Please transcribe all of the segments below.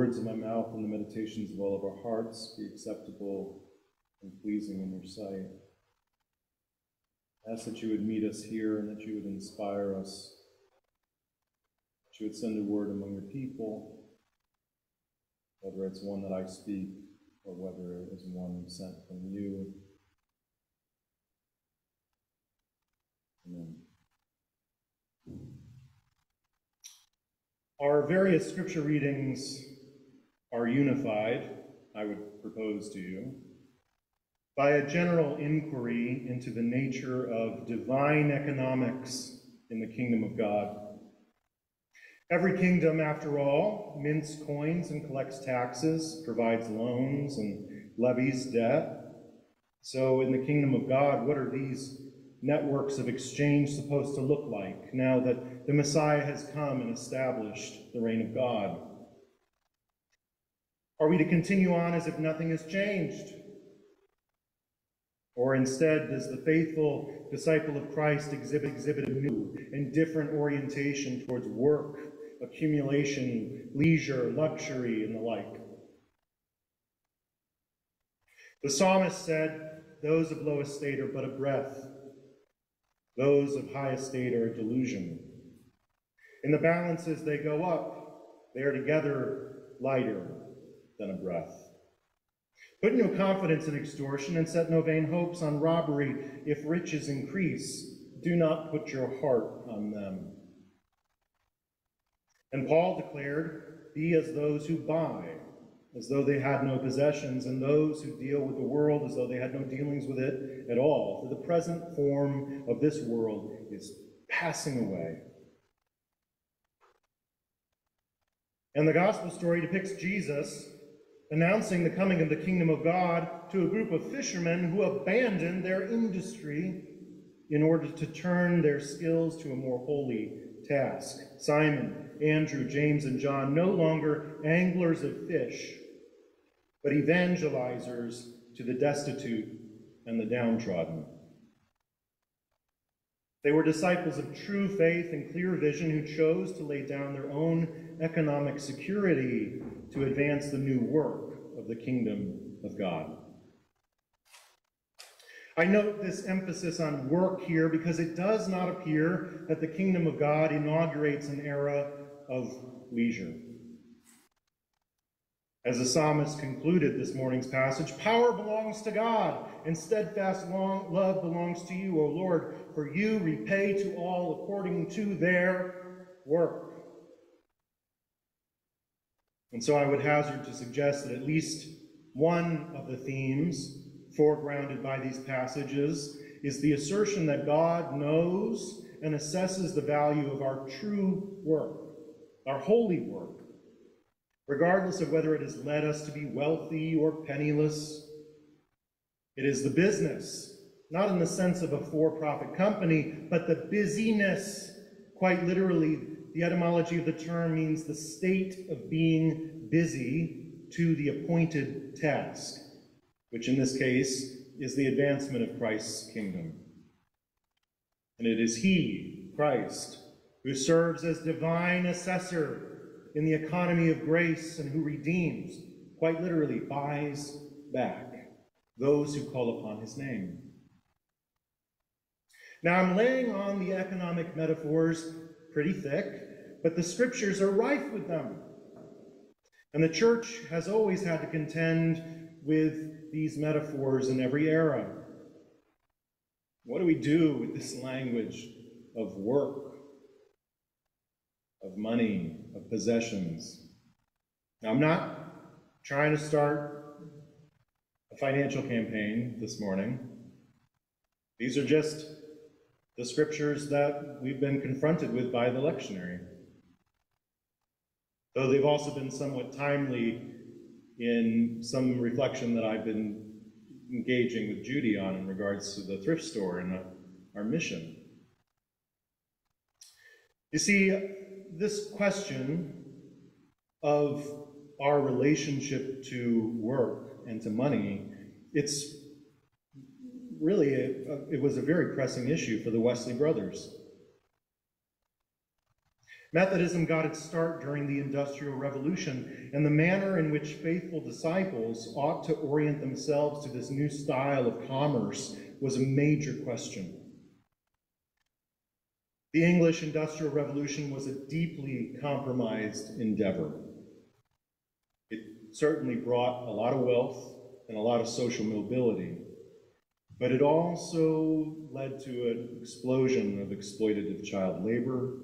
words of my mouth and the meditations of all of our hearts be acceptable and pleasing in your sight. I ask that you would meet us here and that you would inspire us, that you would send a word among your people, whether it's one that I speak or whether it is one sent from you. Amen. Our various scripture readings are unified, I would propose to you, by a general inquiry into the nature of divine economics in the kingdom of God. Every kingdom, after all, mints coins and collects taxes, provides loans and levies debt. So, in the kingdom of God, what are these networks of exchange supposed to look like now that the Messiah has come and established the reign of God? Are we to continue on as if nothing has changed? Or instead, does the faithful disciple of Christ exhibit, exhibit a new and different orientation towards work, accumulation, leisure, luxury, and the like? The psalmist said, Those of low estate are but a breath, those of high estate are a delusion. In the balances, they go up. They are together lighter than a breath. Put no confidence in extortion and set no vain hopes on robbery. If riches increase, do not put your heart on them. And Paul declared, Be as those who buy, as though they had no possessions, and those who deal with the world as though they had no dealings with it at all. For the present form of this world is passing away. And the gospel story depicts Jesus announcing the coming of the kingdom of God to a group of fishermen who abandoned their industry in order to turn their skills to a more holy task. Simon, Andrew, James, and John, no longer anglers of fish, but evangelizers to the destitute and the downtrodden. They were disciples of true faith and clear vision who chose to lay down their own economic security to advance the new work of the kingdom of God. I note this emphasis on work here because it does not appear that the kingdom of God inaugurates an era of leisure. As the psalmist concluded this morning's passage, power belongs to God, and steadfast love belongs to you, O Lord, for you repay to all according to their work. And so I would hazard to suggest that at least one of the themes foregrounded by these passages is the assertion that God knows and assesses the value of our true work, our holy work, regardless of whether it has led us to be wealthy or penniless. It is the business, not in the sense of a for profit company, but the busyness, quite literally, the etymology of the term means the state of being busy to the appointed task, which in this case is the advancement of Christ's kingdom. And it is He, Christ, who serves as divine assessor in the economy of grace and who redeems, quite literally, buys back those who call upon His name. Now, I'm laying on the economic metaphors pretty thick, but the scriptures are rife with them. And the church has always had to contend with these metaphors in every era. What do we do with this language of work, of money, of possessions? Now, I'm not trying to start a financial campaign this morning. These are just the scriptures that we've been confronted with by the lectionary. Though they've also been somewhat timely in some reflection that I've been engaging with Judy on in regards to the thrift store and our mission. You see, this question of our relationship to work and to money, it's really, it was a very pressing issue for the Wesley brothers. Methodism got its start during the Industrial Revolution, and the manner in which faithful disciples ought to orient themselves to this new style of commerce was a major question. The English Industrial Revolution was a deeply compromised endeavor. It certainly brought a lot of wealth and a lot of social mobility, but it also led to an explosion of exploitative child labor,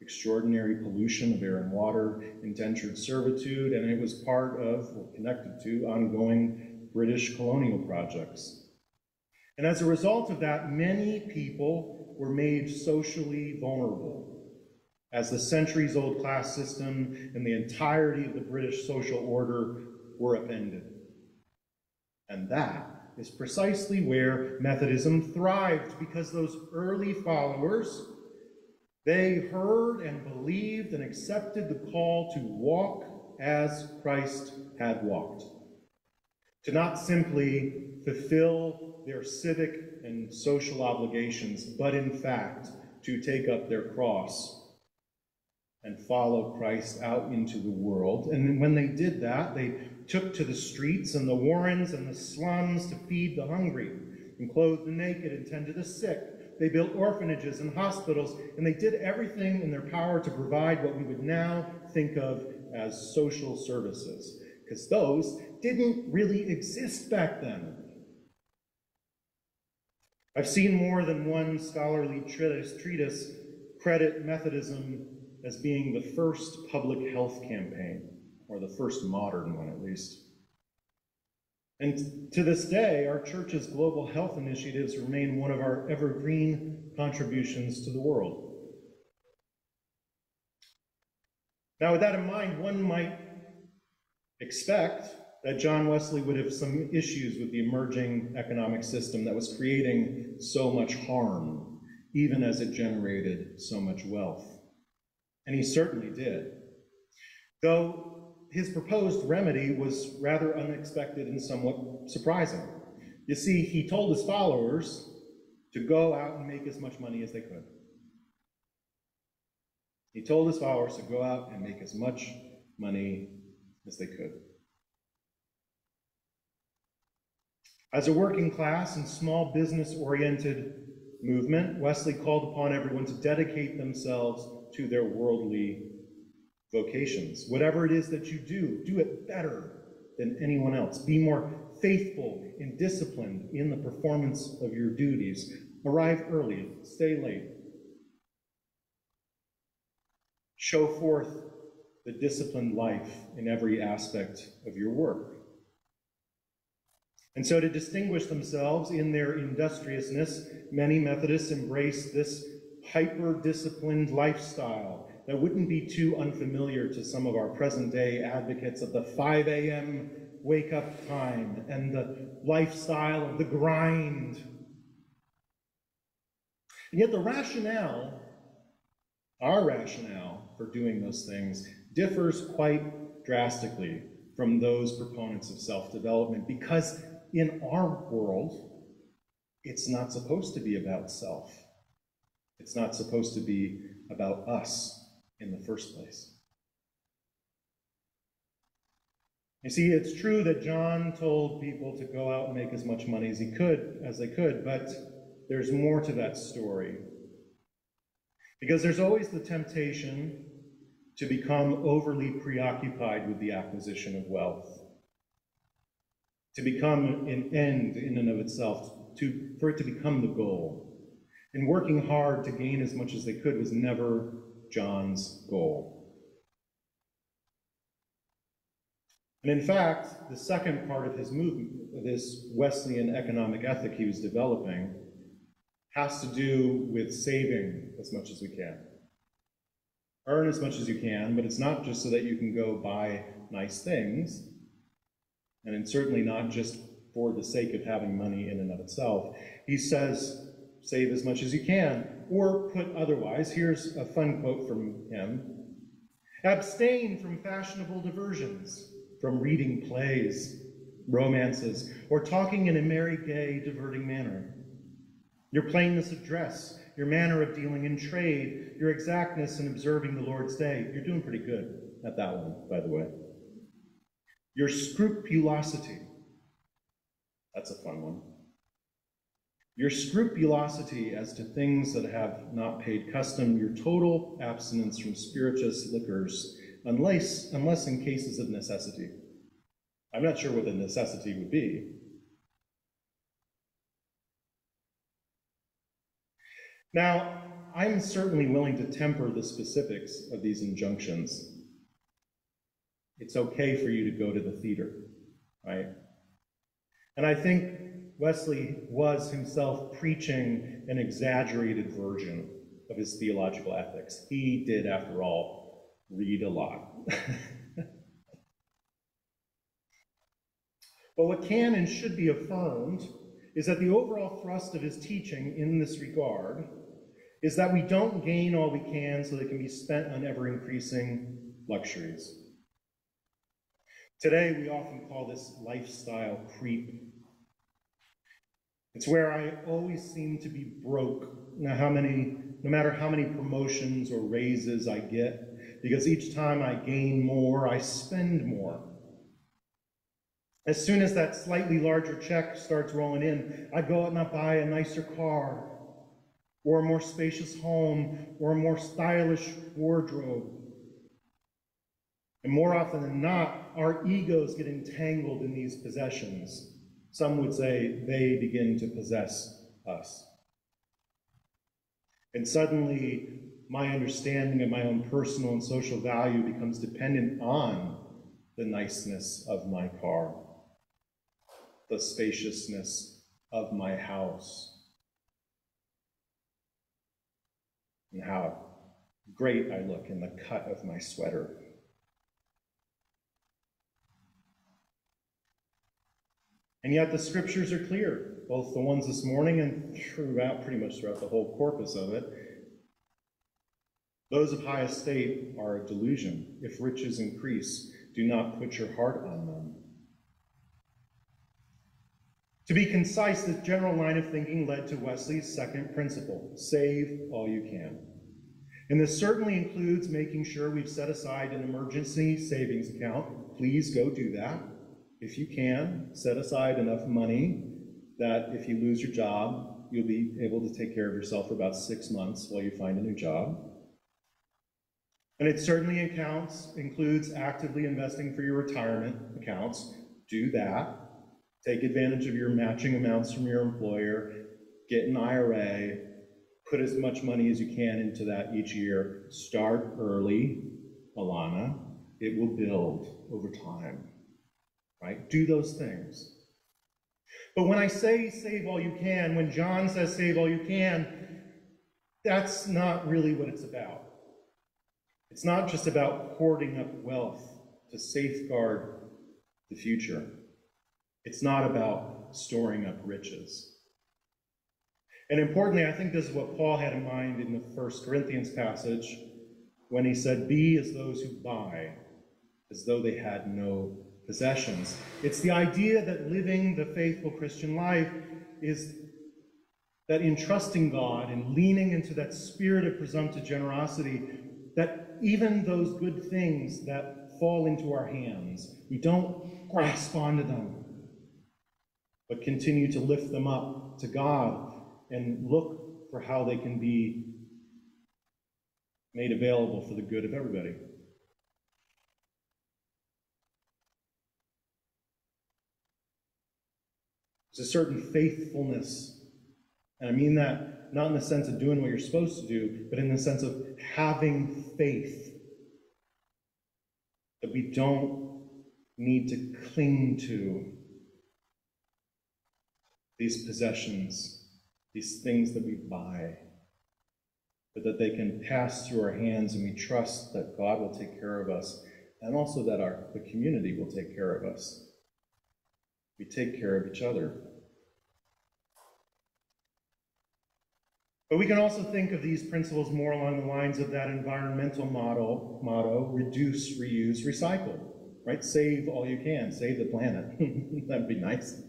extraordinary pollution of air and water, indentured servitude, and it was part of, or connected to, ongoing British colonial projects. And as a result of that, many people were made socially vulnerable as the centuries old class system and the entirety of the British social order were upended. And that is precisely where Methodism thrived because those early followers they heard and believed and accepted the call to walk as Christ had walked, to not simply fulfill their civic and social obligations, but in fact to take up their cross and follow Christ out into the world. And when they did that, they took to the streets and the warrens and the slums to feed the hungry and clothe the naked and tend to the sick. They built orphanages and hospitals, and they did everything in their power to provide what we would now think of as social services, because those didn't really exist back then. I've seen more than one scholarly treatise, credit Methodism as being the first public health campaign, or the first modern one at least. And to this day, our church's global health initiatives remain one of our evergreen contributions to the world. Now, with that in mind, one might expect that John Wesley would have some issues with the emerging economic system that was creating so much harm, even as it generated so much wealth. And he certainly did. Though his proposed remedy was rather unexpected and somewhat surprising. You see, he told his followers to go out and make as much money as they could. He told his followers to go out and make as much money as they could. As a working class and small business oriented movement, Wesley called upon everyone to dedicate themselves to their worldly vocations. Whatever it is that you do, do it better than anyone else. Be more faithful and disciplined in the performance of your duties. Arrive early, stay late. Show forth the disciplined life in every aspect of your work. And so, to distinguish themselves in their industriousness, many Methodists embrace this hyper disciplined lifestyle that wouldn't be too unfamiliar to some of our present day advocates of the 5 a.m. wake up time and the lifestyle of the grind. And yet, the rationale, our rationale for doing those things, differs quite drastically from those proponents of self development because in our world, it's not supposed to be about self. It's not supposed to be about us in the first place. You see, it's true that John told people to go out and make as much money as he could, as they could, but there's more to that story. Because there's always the temptation to become overly preoccupied with the acquisition of wealth, to become an end in and of itself, to, for it to become the goal. And working hard to gain as much as they could was never John's goal. And in fact, the second part of his movement, this Wesleyan economic ethic he was developing, has to do with saving as much as we can. Earn as much as you can, but it's not just so that you can go buy nice things, and it's certainly not just for the sake of having money in and of itself. He says, save as much as you can, or put otherwise, here's a fun quote from him Abstain from fashionable diversions, from reading plays, romances, or talking in a merry, gay, diverting manner. Your plainness of dress, your manner of dealing in trade, your exactness in observing the Lord's day. You're doing pretty good at that one, by the way. Your scrupulosity. That's a fun one. Your scrupulosity as to things that have not paid custom, your total abstinence from spirituous liquors, unless, unless in cases of necessity. I'm not sure what the necessity would be. Now, I'm certainly willing to temper the specifics of these injunctions. It's okay for you to go to the theater, right? And I think Wesley was himself preaching an exaggerated version of his theological ethics. He did, after all, read a lot. but what can and should be affirmed is that the overall thrust of his teaching in this regard is that we don't gain all we can so they can be spent on ever increasing luxuries. Today, we often call this lifestyle creep. It's where I always seem to be broke, no, how many, no matter how many promotions or raises I get, because each time I gain more, I spend more. As soon as that slightly larger check starts rolling in, I go out and I buy a nicer car, or a more spacious home, or a more stylish wardrobe. And more often than not, our egos get entangled in these possessions. Some would say they begin to possess us. And suddenly, my understanding of my own personal and social value becomes dependent on the niceness of my car, the spaciousness of my house, and how great I look in the cut of my sweater. And yet the scriptures are clear, both the ones this morning and throughout, pretty much throughout the whole corpus of it. Those of high estate are a delusion. If riches increase, do not put your heart on them. To be concise, this general line of thinking led to Wesley's second principle save all you can. And this certainly includes making sure we've set aside an emergency savings account. Please go do that. If you can, set aside enough money that if you lose your job, you'll be able to take care of yourself for about six months while you find a new job. And it certainly accounts, includes actively investing for your retirement accounts. Do that. Take advantage of your matching amounts from your employer. Get an IRA. Put as much money as you can into that each year. Start early, Alana. It will build over time right? Do those things. But when I say save all you can, when John says save all you can, that's not really what it's about. It's not just about hoarding up wealth to safeguard the future. It's not about storing up riches. And importantly, I think this is what Paul had in mind in the First Corinthians passage when he said, Be as those who buy, as though they had no possessions. It's the idea that living the faithful Christian life is that in trusting God and leaning into that spirit of presumptive generosity, that even those good things that fall into our hands, we don't grasp onto them, but continue to lift them up to God and look for how they can be made available for the good of everybody. There's a certain faithfulness. And I mean that not in the sense of doing what you're supposed to do, but in the sense of having faith. That we don't need to cling to these possessions, these things that we buy, but that they can pass through our hands and we trust that God will take care of us and also that our, the community will take care of us. We take care of each other. But we can also think of these principles more along the lines of that environmental model, motto, reduce, reuse, recycle, right? Save all you can, save the planet. That'd be nice.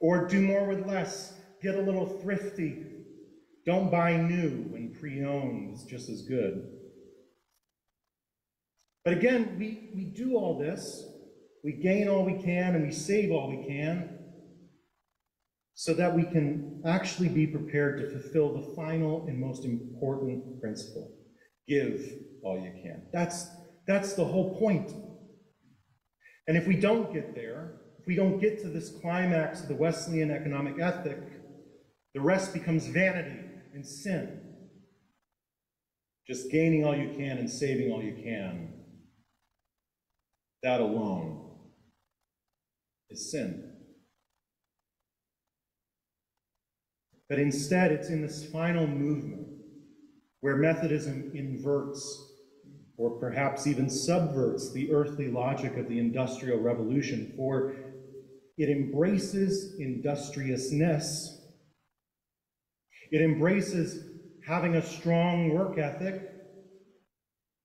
Or do more with less, get a little thrifty, Don't buy new when pre-owned is just as good. But again, we, we do all this. We gain all we can and we save all we can so that we can actually be prepared to fulfill the final and most important principle. Give all you can. That's, that's the whole point. And if we don't get there, if we don't get to this climax of the Wesleyan economic ethic, the rest becomes vanity and sin. Just gaining all you can and saving all you can. That alone is sin. But instead, it's in this final movement where Methodism inverts or perhaps even subverts the earthly logic of the Industrial Revolution, for it embraces industriousness. It embraces having a strong work ethic.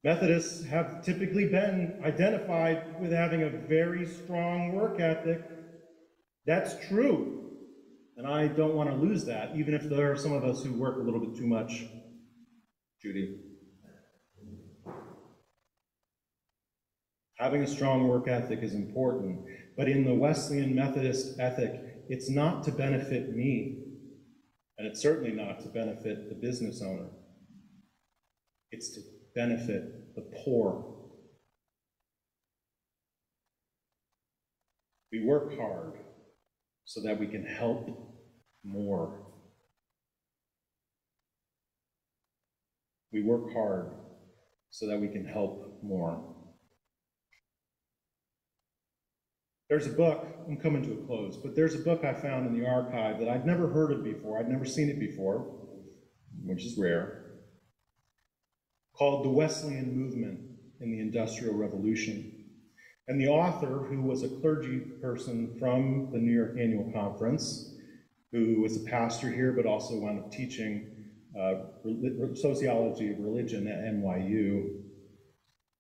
Methodists have typically been identified with having a very strong work ethic. That's true. And I don't want to lose that, even if there are some of us who work a little bit too much. Judy. Having a strong work ethic is important, but in the Wesleyan Methodist ethic, it's not to benefit me, and it's certainly not to benefit the business owner. It's to benefit the poor. We work hard so that we can help more. We work hard so that we can help more. There's a book, I'm coming to a close, but there's a book I found in the archive that I'd never heard of before. I'd never seen it before, which is rare, called The Wesleyan Movement in the Industrial Revolution. And the author, who was a clergy person from the New York Annual Conference, who was a pastor here but also wound up teaching uh, sociology of religion at NYU.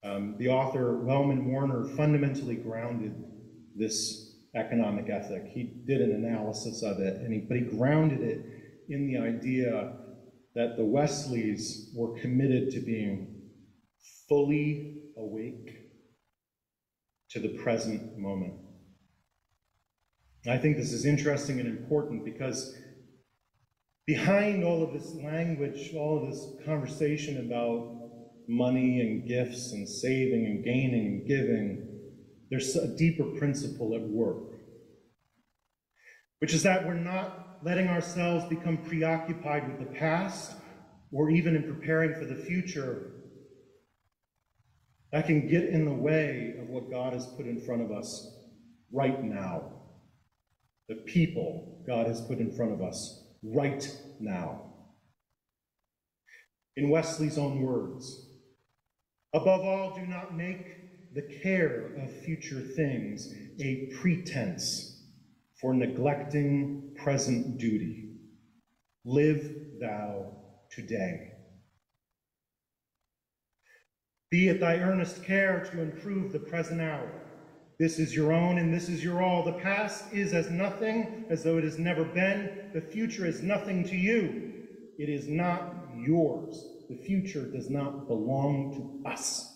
Um, the author, Wellman Warner, fundamentally grounded this economic ethic. He did an analysis of it, and he, but he grounded it in the idea that the Wesleys were committed to being fully awake to the present moment. I think this is interesting and important because behind all of this language, all of this conversation about money and gifts and saving and gaining and giving, there's a deeper principle at work, which is that we're not letting ourselves become preoccupied with the past or even in preparing for the future. That can get in the way of what God has put in front of us right now. The people God has put in front of us right now. In Wesley's own words, above all, do not make the care of future things a pretense for neglecting present duty. Live thou today. Be it thy earnest care to improve the present hour. This is your own and this is your all. The past is as nothing as though it has never been. The future is nothing to you. It is not yours. The future does not belong to us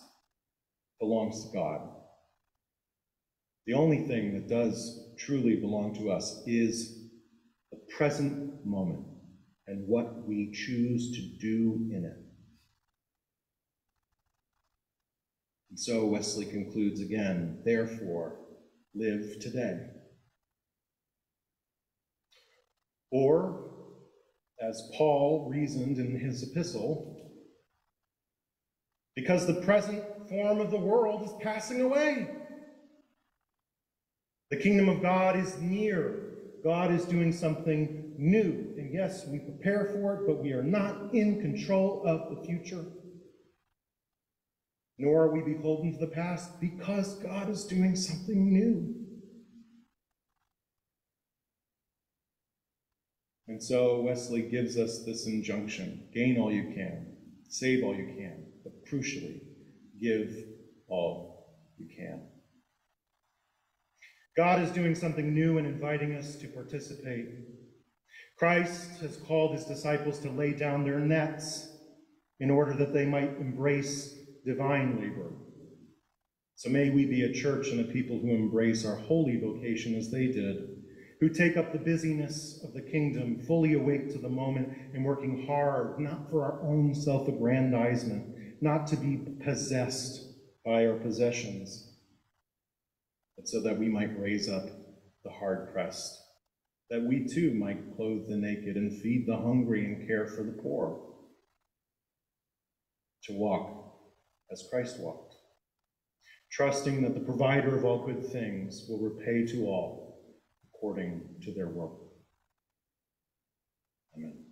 belongs to God. The only thing that does truly belong to us is the present moment and what we choose to do in it. And so Wesley concludes again, therefore, live today. Or, as Paul reasoned in his epistle, because the present form of the world is passing away. The kingdom of God is near. God is doing something new. And yes, we prepare for it, but we are not in control of the future. Nor are we beholden to the past because God is doing something new. And so Wesley gives us this injunction gain all you can, save all you can, but crucially, give all you can. God is doing something new and inviting us to participate. Christ has called his disciples to lay down their nets in order that they might embrace divine labor. So may we be a church and a people who embrace our holy vocation as they did, who take up the busyness of the kingdom, fully awake to the moment and working hard, not for our own self aggrandizement, not to be possessed by our possessions, so that we might raise up the hard pressed, that we too might clothe the naked and feed the hungry and care for the poor, to walk as Christ walked, trusting that the provider of all good things will repay to all according to their work. Amen.